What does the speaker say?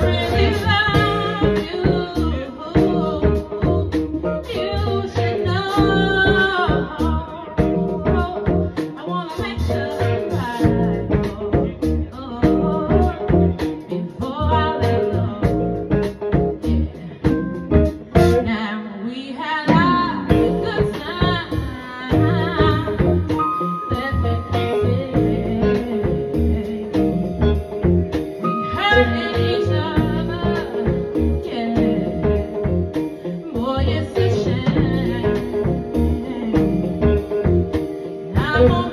Hallelujah. Thank you.